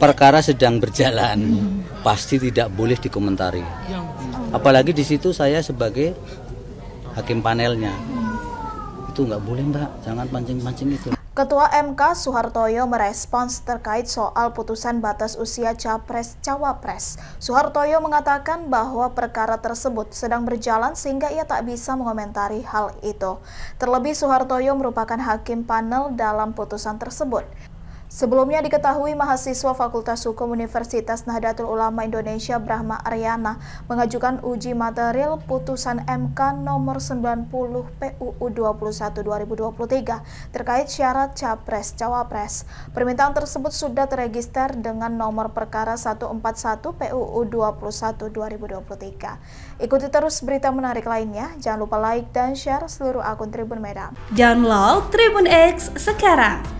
perkara sedang berjalan pasti tidak boleh dikomentari apalagi di situ saya sebagai hakim panelnya itu nggak boleh mbak jangan pancing-pancing itu Ketua MK Soehartoyo merespons terkait soal putusan batas usia Capres-Cawapres. Soehartoyo mengatakan bahwa perkara tersebut sedang berjalan sehingga ia tak bisa mengomentari hal itu. Terlebih Soehartoyo merupakan hakim panel dalam putusan tersebut. Sebelumnya diketahui mahasiswa Fakultas Hukum Universitas Nahdlatul Ulama Indonesia Brahma Aryana mengajukan uji material putusan MK nomor 90 PUU 21 2023 terkait syarat Capres Cawapres. Permintaan tersebut sudah terregister dengan nomor perkara 141 PUU 21 2023. Ikuti terus berita menarik lainnya. Jangan lupa like dan share seluruh akun Tribun Medan. Download Tribun X sekarang